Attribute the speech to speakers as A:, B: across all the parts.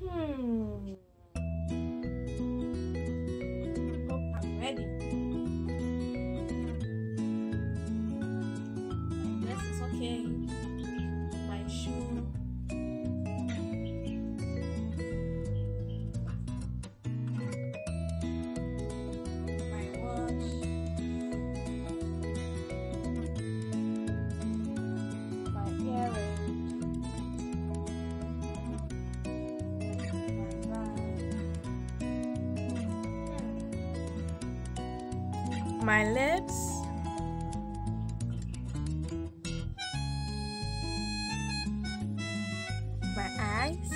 A: Hmm. My lips. My eyes.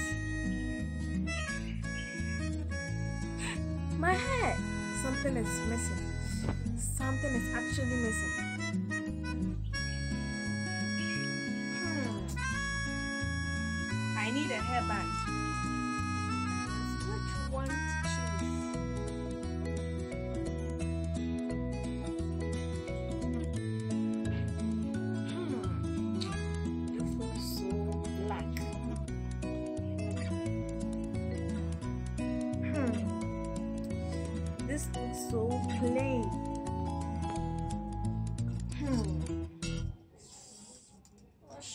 A: My hair. Something is missing. Something is actually missing. Hmm. I need a hairband.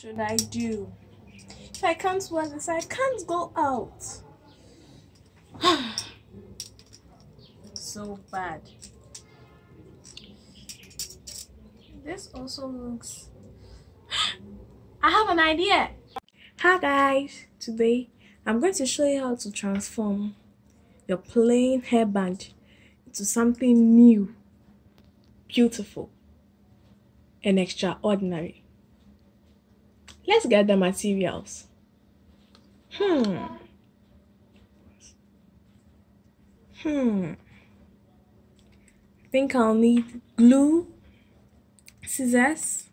A: Should I do? If I can't wear this, I can't go out. so bad. This also looks. I have an idea. Hi guys, today I'm going to show you how to transform your plain hairband into something new, beautiful, and extraordinary. Let's get the materials. Hmm. Hmm. I think I'll need glue, scissors,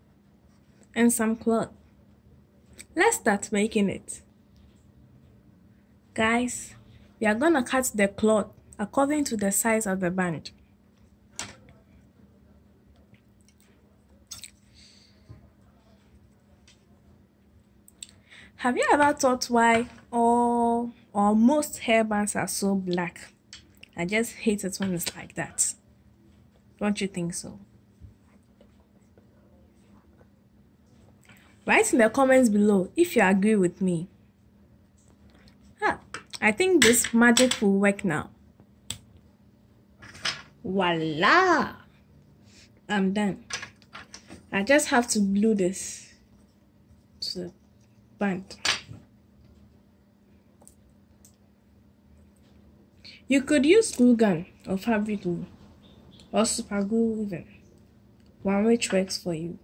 A: and some cloth. Let's start making it. Guys, we are gonna cut the cloth according to the size of the band. Have you ever thought why all or most hairbands are so black? I just hate it when it's like that. Don't you think so? Write in the comments below if you agree with me. Ah, I think this magic will work now. Voila! I'm done. I just have to glue this to the band. You could use glue gun or fabric glue or super glue even. One which works for you.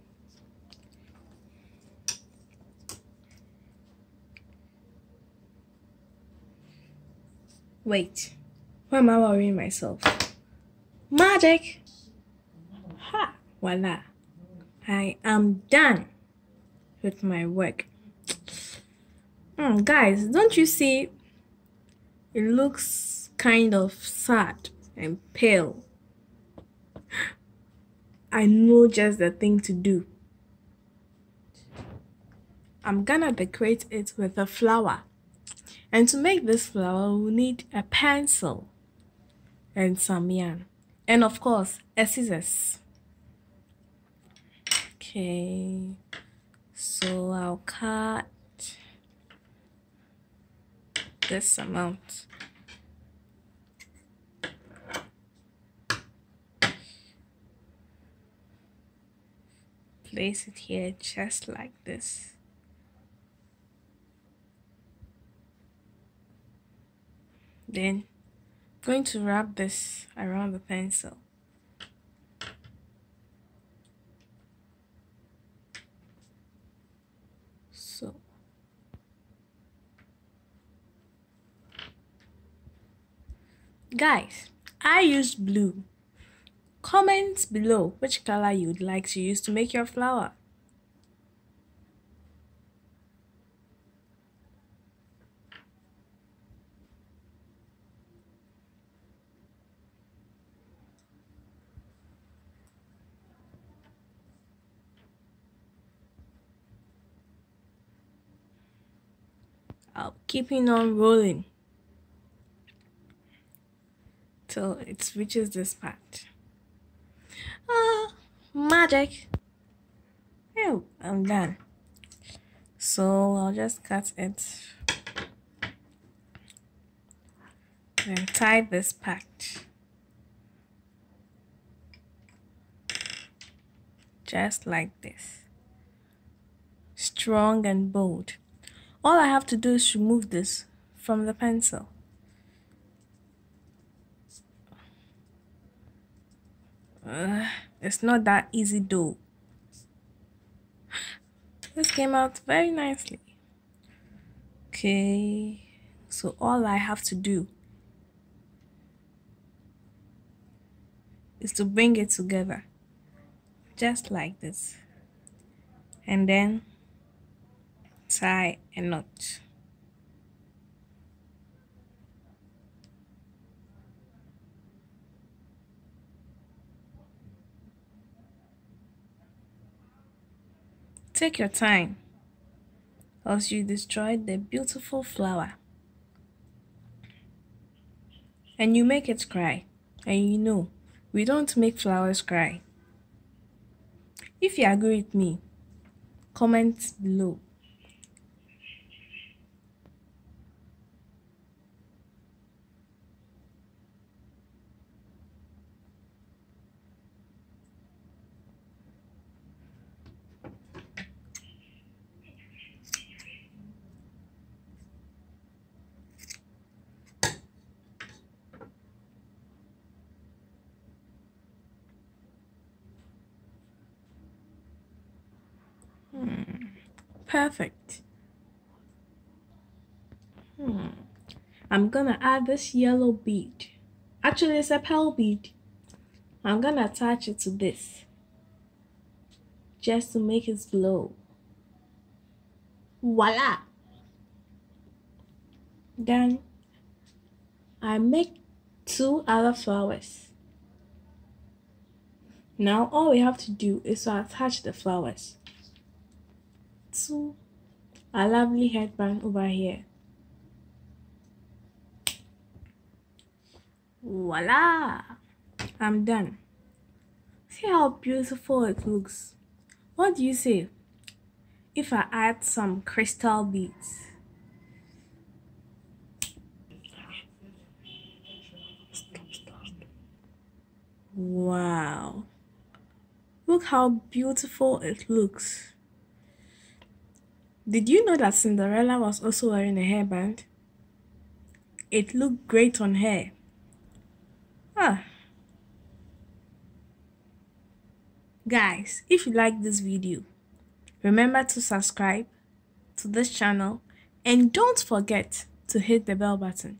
A: Wait, why am I worrying myself? Magic! Ha! Voila! I am done with my work. Mm, guys, don't you see? It looks kind of sad and pale. I know just the thing to do. I'm gonna decorate it with a flower. And to make this flower, we'll need a pencil and some yarn. And of course, a scissors. Okay, so I'll cut this amount. Place it here just like this. Then going to wrap this around the pencil. So guys, I use blue. Comment below which color you would like to use to make your flower. I'll keeping on rolling. Till it reaches this part. Ah, magic. Oh, I'm done. So I'll just cut it and tie this part. Just like this. Strong and bold. All I have to do is remove this from the pencil. Uh, it's not that easy though. This came out very nicely. Okay, so all I have to do is to bring it together just like this and then tie a knot. Take your time, else you destroy the beautiful flower. And you make it cry. And you know, we don't make flowers cry. If you agree with me, comment below. Perfect. Hmm. I'm gonna add this yellow bead. Actually, it's a pearl bead. I'm gonna attach it to this just to make it glow. Voila! Then I make two other flowers. Now all we have to do is to attach the flowers to a lovely headband over here. Voila! I'm done. See how beautiful it looks. What do you say if I add some crystal beads? Wow. Look how beautiful it looks. Did you know that Cinderella was also wearing a hairband? It looked great on her. Ah. Guys, if you like this video, remember to subscribe to this channel and don't forget to hit the bell button.